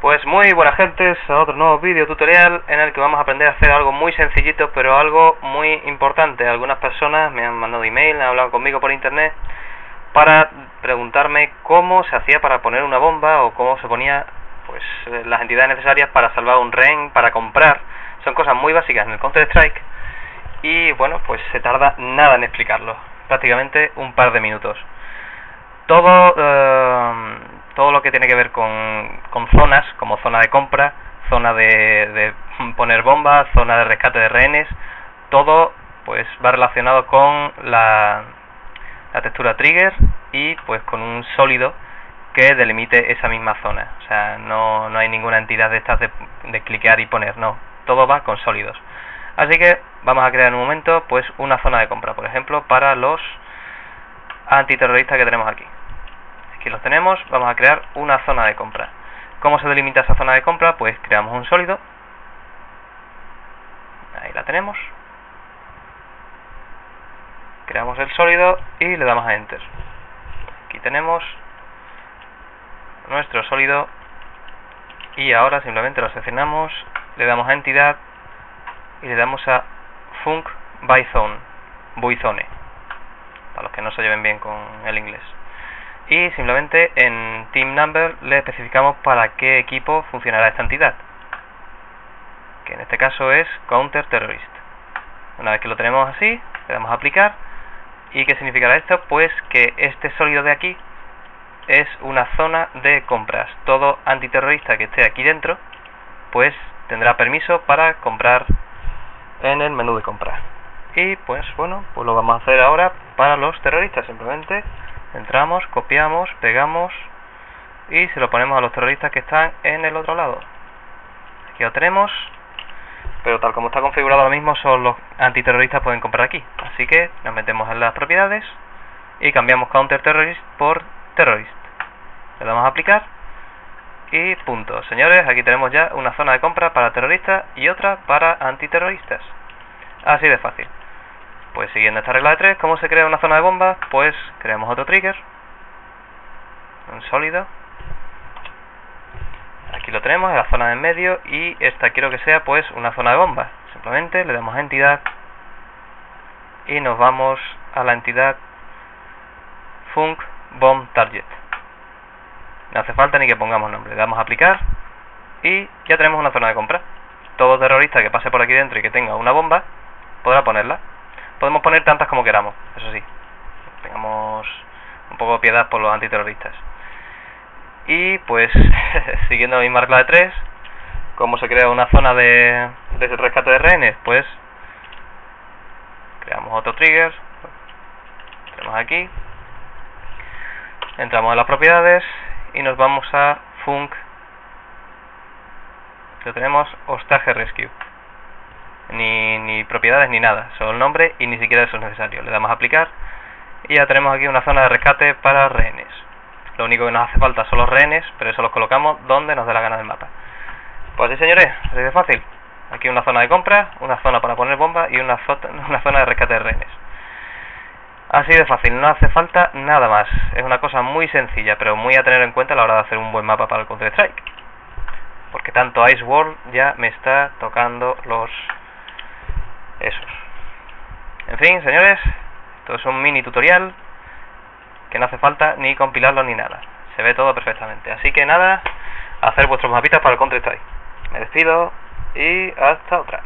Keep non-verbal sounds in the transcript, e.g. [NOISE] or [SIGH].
Pues muy buenas gentes a otro nuevo vídeo tutorial en el que vamos a aprender a hacer algo muy sencillito pero algo muy importante. Algunas personas me han mandado email, han hablado conmigo por internet para preguntarme cómo se hacía para poner una bomba o cómo se ponía pues las entidades necesarias para salvar un REN, para comprar. Son cosas muy básicas en el Counter Strike y bueno pues se tarda nada en explicarlo, prácticamente un par de minutos. Todo eh, todo lo que tiene que ver con, con zonas, como zona de compra, zona de, de poner bombas, zona de rescate de rehenes, todo pues va relacionado con la, la textura trigger y pues con un sólido que delimite esa misma zona. O sea, no, no hay ninguna entidad de estas de, de cliquear y poner, no. Todo va con sólidos. Así que vamos a crear en un momento pues una zona de compra, por ejemplo, para los antiterroristas que tenemos aquí. Aquí los tenemos, vamos a crear una zona de compra. ¿Cómo se delimita esa zona de compra? Pues creamos un sólido. Ahí la tenemos. Creamos el sólido y le damos a Enter. Aquí tenemos nuestro sólido y ahora simplemente lo seleccionamos, le damos a entidad y le damos a func by zone, zone, para los que no se lleven bien con el inglés y simplemente en team number le especificamos para qué equipo funcionará esta entidad que en este caso es counter terrorist una vez que lo tenemos así le damos a aplicar. Y qué significará esto pues que este sólido de aquí es una zona de compras. Todo antiterrorista que esté aquí dentro pues tendrá permiso para comprar en el menú de compra y pues bueno pues lo vamos a hacer ahora para los terroristas simplemente entramos, copiamos, pegamos y se lo ponemos a los terroristas que están en el otro lado. Aquí lo tenemos pero tal como está configurado ahora mismo solo los antiterroristas pueden comprar aquí. Así que nos metemos en las propiedades y cambiamos counter terrorist por terrorist. Le damos a aplicar y punto. Señores aquí tenemos ya una zona de compra para terroristas y otra para antiterroristas. Así de fácil pues siguiendo esta regla de tres, ¿cómo se crea una zona de bomba? Pues creamos otro trigger, un sólido. Aquí lo tenemos, en la zona de en medio, y esta quiero que sea pues una zona de bomba. Simplemente le damos a entidad y nos vamos a la entidad func bomb target. No hace falta ni que pongamos nombre, le damos a aplicar y ya tenemos una zona de compra. Todo terrorista que pase por aquí dentro y que tenga una bomba podrá ponerla. Podemos poner tantas como queramos, eso sí. Tengamos un poco de piedad por los antiterroristas. Y pues, [LAUGHS] siguiendo la misma regla de tres, ¿cómo se crea una zona de, de rescate de rehenes? Pues, creamos otro trigger, tenemos aquí, entramos en las propiedades y nos vamos a func, lo tenemos hostage rescue ni, ni propiedades ni nada, solo el nombre y ni siquiera eso es necesario. Le damos a aplicar y ya tenemos aquí una zona de rescate para rehenes. Lo único que nos hace falta son los rehenes, pero eso los colocamos donde nos dé la gana del mapa. Pues sí señores, así de fácil. Aquí una zona de compra, una zona para poner bombas y una, [LAUGHS] una zona de rescate de rehenes. Así de fácil, no hace falta nada más. Es una cosa muy sencilla, pero muy a tener en cuenta a la hora de hacer un buen mapa para el Counter-Strike. Porque tanto Ice World ya me está tocando los fin, señores, esto es un mini tutorial que no hace falta ni compilarlo ni nada. Se ve todo perfectamente. Así que nada, hacer vuestros mapitas para el Counter Strike. Me despido y hasta otra.